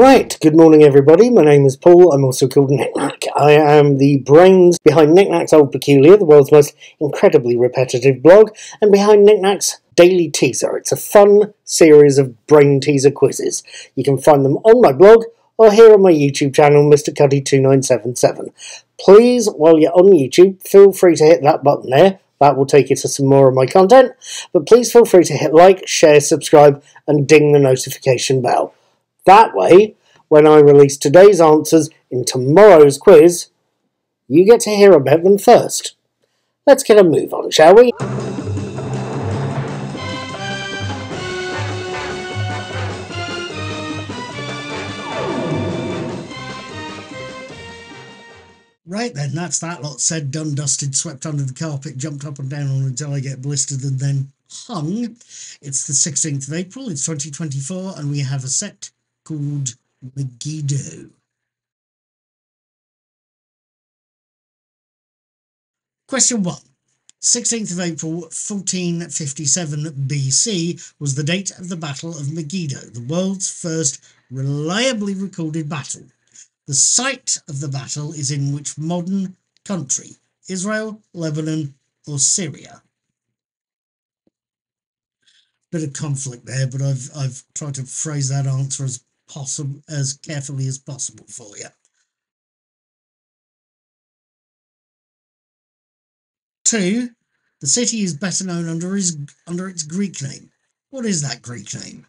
Right, good morning everybody. My name is Paul. I'm also called Nik Nak. I am the brains behind Nik Nak's Old Peculiar, the world's most incredibly repetitive blog, and behind Nik Nak's Daily Teaser. It's a fun series of brain teaser quizzes. You can find them on my blog or here on my YouTube channel, Mr. Cuddy2977. Please, while you're on YouTube, feel free to hit that button there. That will take you to some more of my content. But please feel free to hit like, share, subscribe, and ding the notification bell. That way, when I release today's answers in tomorrow's quiz, you get to hear about them first. Let's get a move on, shall we? Right then, that's that lot said, done, dusted, swept under the carpet, jumped up and down on until I get blistered and then hung. It's the 16th of April, it's 2024, and we have a set called Megiddo. Question 1. 16th of April 1457 BC was the date of the Battle of Megiddo, the world's first reliably recorded battle. The site of the battle is in which modern country? Israel, Lebanon, or Syria? Bit of conflict there, but I've I've tried to phrase that answer as possible as carefully as possible for you. Two, the city is better known under his under its Greek name. What is that Greek name?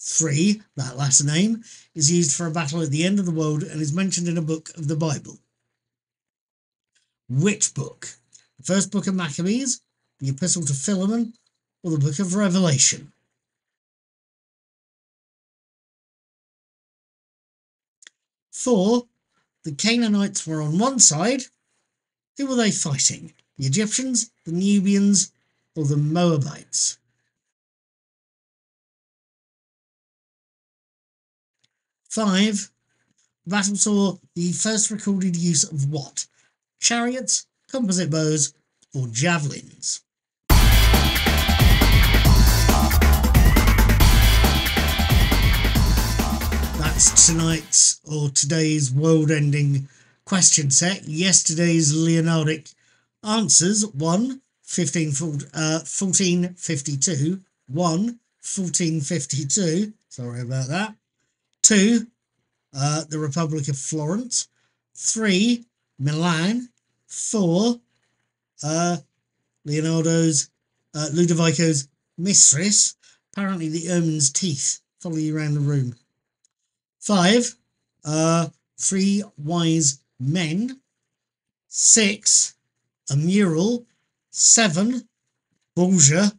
Three, that last name, is used for a battle at the end of the world and is mentioned in a book of the Bible. Which book? The first book of Maccabees, the Epistle to Philemon, or the book of Revelation. Four, the Canaanites were on one side. Who were they fighting? The Egyptians, the Nubians, or the Moabites? Five, battle saw the first recorded use of what? Chariots, composite bows, or javelins? That's tonight's or today's world ending question set. Yesterday's Leonardic answers 1 15, uh, 1452, 1 1452, sorry about that, 2 uh, the Republic of Florence, 3 Milan, 4 uh, Leonardo's, uh, Ludovico's mistress. Apparently the ermine's teeth follow you around the room. Five, uh, three wise men. Six, a mural. Seven, Borgia.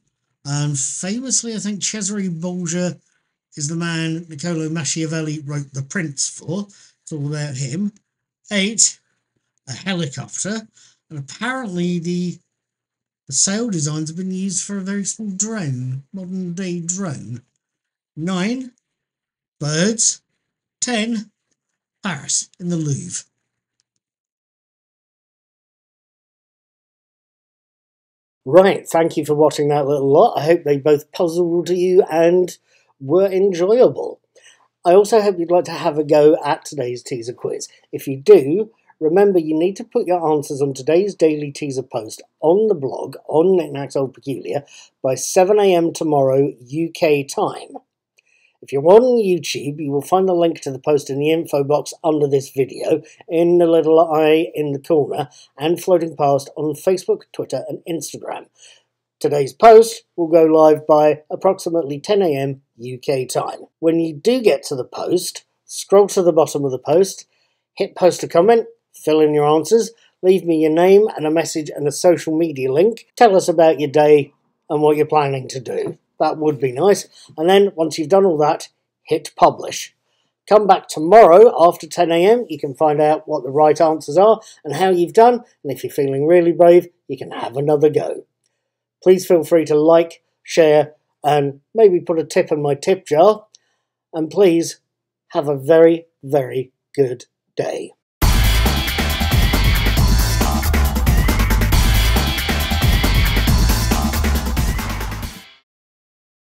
And famously, I think Cesare Borgia is the man Niccolo Machiavelli wrote The Prince for. It's all about him. Eight, a helicopter. And apparently the the sail designs have been used for a very small drone, modern day drone. Nine, birds. 10. Paris in the Louvre. Right, thank you for watching that little lot. I hope they both puzzled you and were enjoyable. I also hope you'd like to have a go at today's teaser quiz. If you do, remember you need to put your answers on today's daily teaser post on the blog on Nik Nak's Old Peculiar by 7am tomorrow UK time. If you're on YouTube, you will find the link to the post in the info box under this video, in the little eye in the corner, and floating past on Facebook, Twitter, and Instagram. Today's post will go live by approximately 10am UK time. When you do get to the post, scroll to the bottom of the post, hit post a comment, fill in your answers, leave me your name and a message and a social media link. Tell us about your day and what you're planning to do. That would be nice. And then once you've done all that, hit publish. Come back tomorrow after 10am. You can find out what the right answers are and how you've done. And if you're feeling really brave, you can have another go. Please feel free to like, share, and maybe put a tip in my tip jar. And please have a very, very good day.